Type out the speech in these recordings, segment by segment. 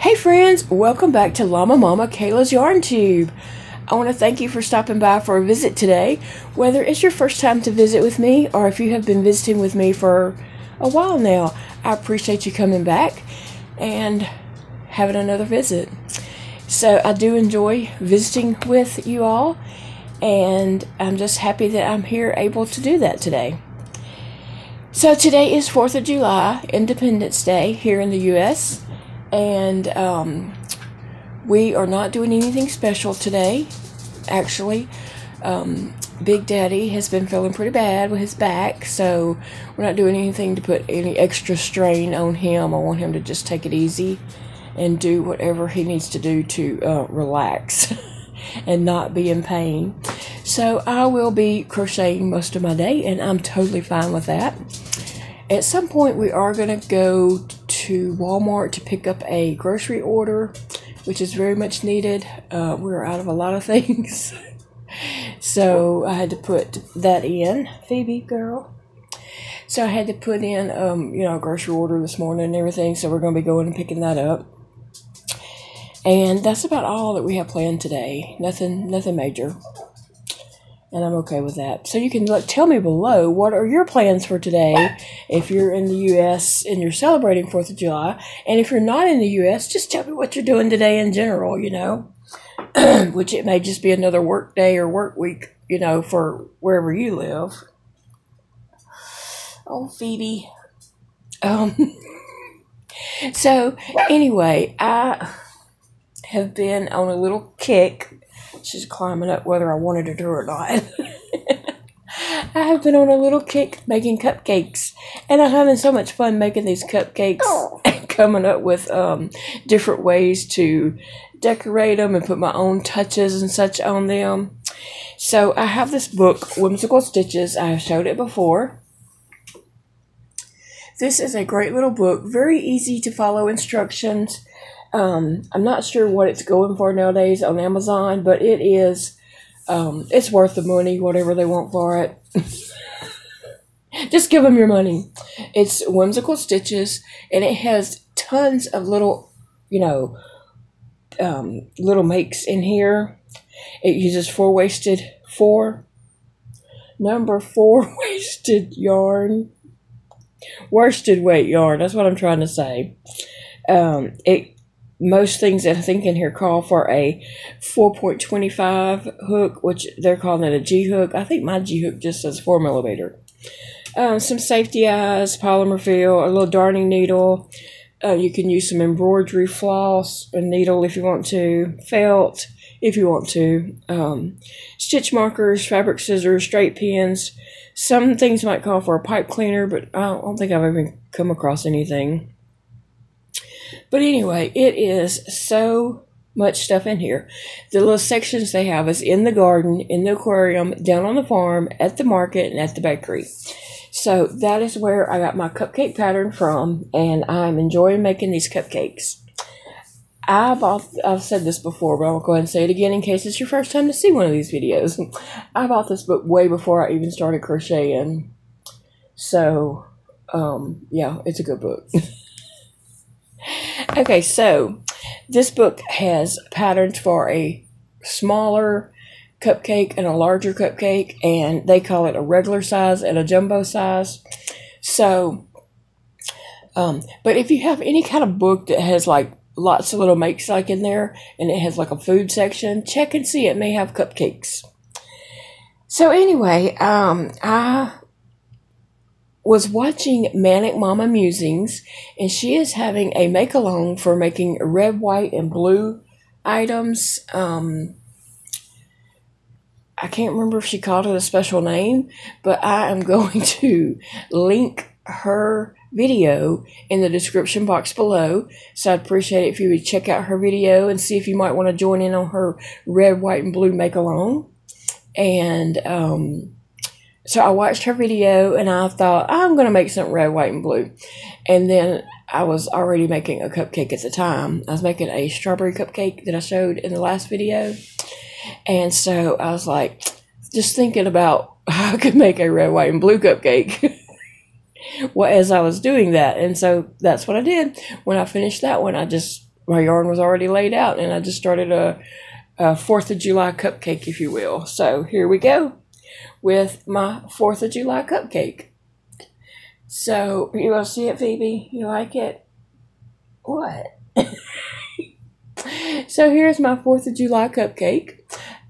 Hey friends, welcome back to Llama Mama Kayla's Yarn Tube. I want to thank you for stopping by for a visit today. Whether it's your first time to visit with me or if you have been visiting with me for a while now, I appreciate you coming back and having another visit. So, I do enjoy visiting with you all, and I'm just happy that I'm here able to do that today. So, today is 4th of July, Independence Day here in the U.S and um, we are not doing anything special today. Actually, um, Big Daddy has been feeling pretty bad with his back, so we're not doing anything to put any extra strain on him. I want him to just take it easy and do whatever he needs to do to uh, relax and not be in pain. So I will be crocheting most of my day, and I'm totally fine with that. At some point, we are going to go to Walmart to pick up a grocery order, which is very much needed. Uh, we're out of a lot of things. so I had to put that in. Phoebe, girl. So I had to put in, um, you know, a grocery order this morning and everything. So we're going to be going and picking that up. And that's about all that we have planned today. Nothing, nothing major and I'm okay with that. So you can tell me below what are your plans for today if you're in the U.S. and you're celebrating Fourth of July, and if you're not in the U.S., just tell me what you're doing today in general. You know, which it may just be another work day or work week. You know, for wherever you live. Oh, Phoebe. Um. so anyway, I have been on a little kick She's climbing up whether I wanted her to or not. I have been on a little kick making cupcakes, and I'm having so much fun making these cupcakes and coming up with um, different ways to decorate them and put my own touches and such on them. So I have this book, Whimsical Stitches. I have showed it before. This is a great little book, very easy to follow instructions. Um, I'm not sure what it's going for nowadays on Amazon, but it is. Um, it's worth the money, whatever they want for it. Just give them your money. It's whimsical stitches, and it has tons of little, you know, um, little makes in here. It uses four wasted four number four wasted yarn, worsted weight yarn. That's what I'm trying to say. Um, it most things that I think in here call for a 4.25 hook, which they're calling it a G hook. I think my G hook just says 4 millimeter. Um, some safety eyes, polymer fill, a little darning needle. Uh, you can use some embroidery floss, a needle if you want to, felt if you want to, um, stitch markers, fabric scissors, straight pins. Some things might call for a pipe cleaner, but I don't think I've ever come across anything. But anyway, it is so much stuff in here. The little sections they have is in the garden, in the aquarium, down on the farm, at the market, and at the bakery. So that is where I got my cupcake pattern from, and I'm enjoying making these cupcakes. I bought, I've said this before, but I'll go ahead and say it again in case it's your first time to see one of these videos. I bought this book way before I even started crocheting. So, um, yeah, it's a good book. Okay, so this book has patterns for a smaller cupcake and a larger cupcake, and they call it a regular size and a jumbo size. So, um, but if you have any kind of book that has like lots of little makes like in there and it has like a food section, check and see it may have cupcakes. So anyway, um, I was watching Manic Mama Musings, and she is having a make along for making red, white, and blue items. Um, I can't remember if she called it a special name, but I am going to link her video in the description box below. So I'd appreciate it if you would check out her video and see if you might want to join in on her red, white, and blue make along. And um, so I watched her video and I thought, I'm going to make something red, white, and blue. And then I was already making a cupcake at the time. I was making a strawberry cupcake that I showed in the last video. And so I was like, just thinking about how I could make a red, white, and blue cupcake. well, as I was doing that. And so that's what I did. When I finished that one, I just my yarn was already laid out, and I just started a, a Fourth of July cupcake, if you will. So here we go with my Fourth of July cupcake. So you want to see it, Phoebe? You like it? What? so here's my Fourth of July cupcake.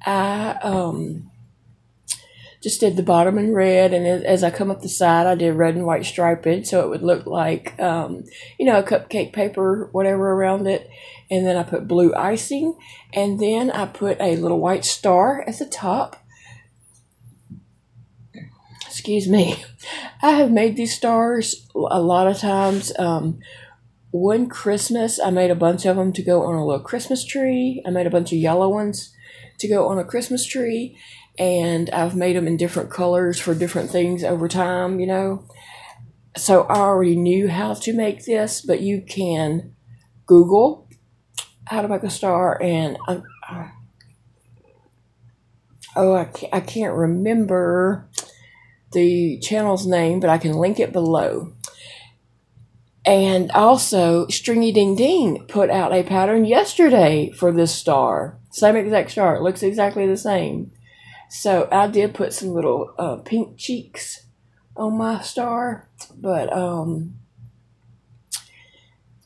I um just did the bottom in red, and as I come up the side, I did red and white striped, so it would look like, um, you know, a cupcake paper, whatever around it. And then I put blue icing, and then I put a little white star at the top. Excuse me. I have made these stars a lot of times. Um, one Christmas, I made a bunch of them to go on a little Christmas tree. I made a bunch of yellow ones to go on a Christmas tree and I've made them in different colors for different things over time, you know. So I already knew how to make this, but you can Google how to make a star, and I, I, oh, I I can't remember the channel's name, but I can link it below. And also, Stringy Ding Ding put out a pattern yesterday for this star. Same exact star. It looks exactly the same. So I did put some little uh, pink cheeks on my star, but um,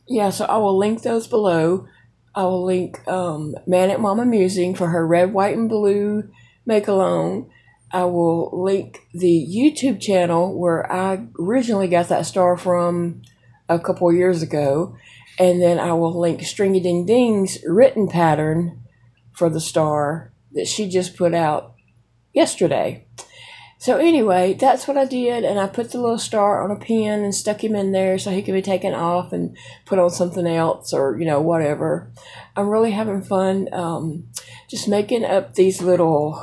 yeah. So I will link those below. I will link um, Manic Mama Musing for her red, white, and blue make alone. I will link the YouTube channel where I originally got that star from a couple years ago. And then I will link Stringy Ding Ding's written pattern for the star that she just put out yesterday. So anyway, that's what I did, and I put the little star on a pin and stuck him in there so he could be taken off and put on something else or you know whatever. I'm really having fun, um, just making up these little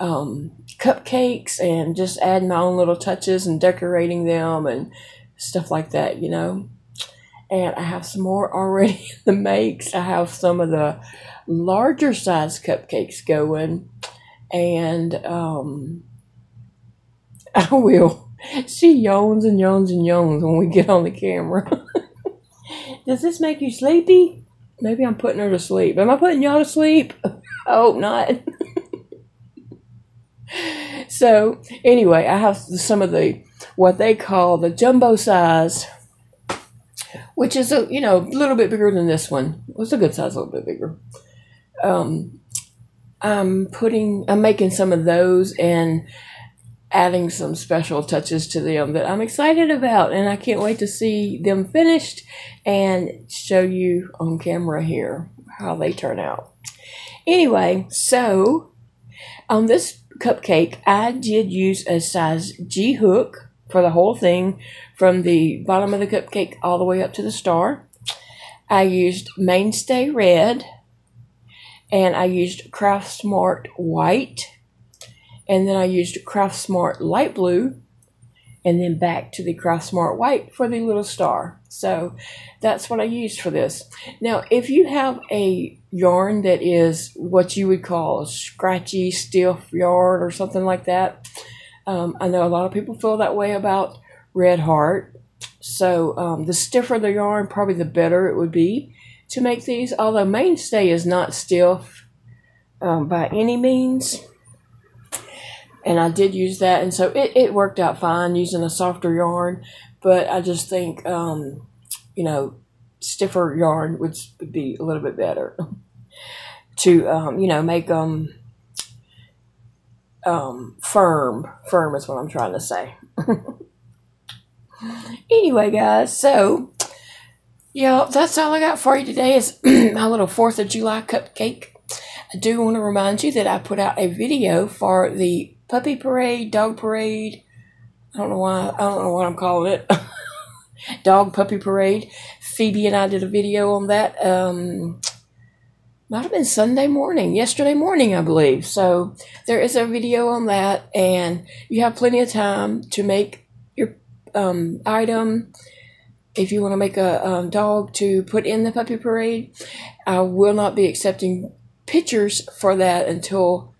um, cupcakes and just adding my own little touches and decorating them and stuff like that, you know. And I have some more already in the makes. I have some of the larger size cupcakes going and um, I will. She yawns and yawns and yawns when we get on the camera. Does this make you sleepy? Maybe I'm putting her to sleep. Am I putting y'all to sleep? I hope not. So, anyway, I have some of the what they call the jumbo size, which is a you know a little bit bigger than this one. It's a good size, a little bit bigger. Um, I'm putting, I'm making some of those and adding some special touches to them that I'm excited about, and I can't wait to see them finished and show you on camera here how they turn out. Anyway, so on this cupcake, I did use a size G hook for the whole thing from the bottom of the cupcake all the way up to the star. I used Mainstay Red and I used Craft Smart White, and then I used Craft Smart Light Blue, and then back to the Craft Smart White for the little star. So that's what I used for this. Now, if you have a yarn that is what you would call a scratchy, stiff yarn or something like that, um, I know a lot of people feel that way about Red Heart. So um, the stiffer the yarn, probably the better it would be to make these, although mainstay is not stiff um, by any means. And I did use that, and so it, it worked out fine using a softer yarn. But I just think, um, you know, stiffer yarn would, be a little bit better to, um, you know, make them um, firm. Firm is what I'm trying to say. anyway, guys, so yeah, that's all I got for you today is my little 4th of July cupcake. I do want to remind you that I put out a video for the puppy parade, dog parade. I don't know why, I don't know what I'm calling it. dog puppy parade. Phoebe and I did a video on that. Um, might have been Sunday morning, yesterday morning, I believe. So there is a video on that, and you have plenty of time to make your um, item if you want to make a um, dog to put in the puppy parade, I will not be accepting pictures for that until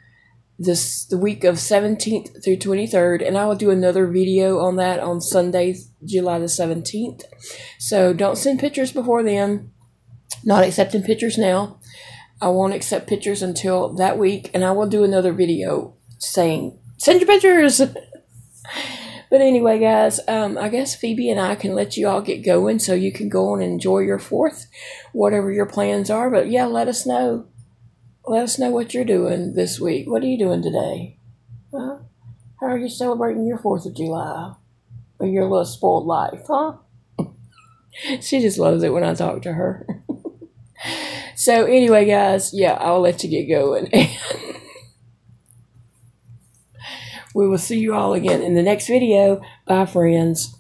this the week of 17th through 23rd and I will do another video on that on Sunday July the 17th so don't send pictures before then Not accepting pictures now. I won't accept pictures until that week, and I will do another video saying, send your pictures! but anyway, guys, um, I guess Phoebe and I can let you all get going so you can go on and enjoy your fourth, whatever your plans are. But yeah, let us know. Let us know what you're doing this week. What are you doing today? Huh? How are you celebrating your 4th of July? Or your little spoiled life, huh? she just loves it when I talk to her. so, anyway, guys, yeah, I'll let you get going. we will see you all again in the next video. Bye, friends.